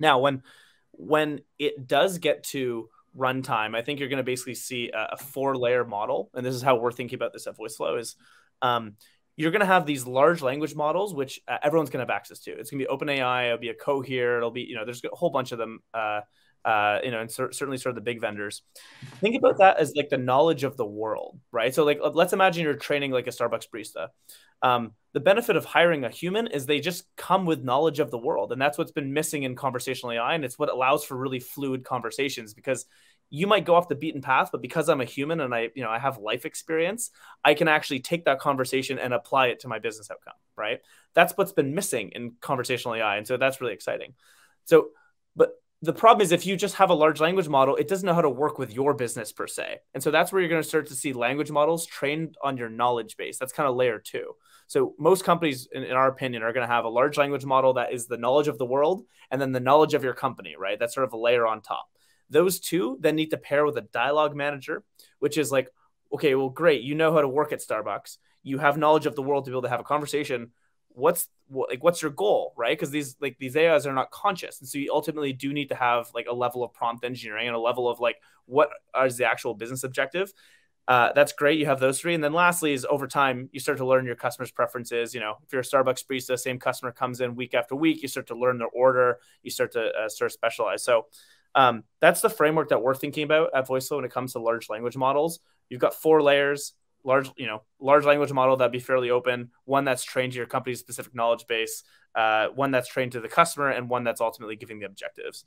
Now, when when it does get to runtime, I think you're going to basically see a, a four layer model, and this is how we're thinking about this at Voiceflow is. Um, you're going to have these large language models, which uh, everyone's going to have access to. It's going to be OpenAI, it'll be a Cohere, it'll be, you know, there's a whole bunch of them, uh, uh, you know, and cer- certainly sort of the big vendors. Think about that as like the knowledge of the world, right? So, like, let's imagine you're training like a Starbucks barista. Um, the benefit of hiring a human is they just come with knowledge of the world, and that's what's been missing in conversational AI, and it's what allows for really fluid conversations because you might go off the beaten path but because i'm a human and i you know i have life experience i can actually take that conversation and apply it to my business outcome right that's what's been missing in conversational ai and so that's really exciting so but the problem is if you just have a large language model it doesn't know how to work with your business per se and so that's where you're going to start to see language models trained on your knowledge base that's kind of layer two so most companies in, in our opinion are going to have a large language model that is the knowledge of the world and then the knowledge of your company right that's sort of a layer on top those two then need to pair with a dialogue manager, which is like, okay, well, great. You know how to work at Starbucks. You have knowledge of the world to be able to have a conversation. What's like what's your goal, right? Because these like these AIs are not conscious, and so you ultimately do need to have like a level of prompt engineering and a level of like what is the actual business objective. Uh, that's great. You have those three, and then lastly is over time you start to learn your customers' preferences. You know, if you're a Starbucks barista, same customer comes in week after week, you start to learn their order. You start to uh, of specialize. So um, that's the framework that we're thinking about at Voiceflow when it comes to large language models. You've got four layers, large, you know, large language model that'd be fairly open, one that's trained to your company's specific knowledge base, uh, one that's trained to the customer, and one that's ultimately giving the objectives.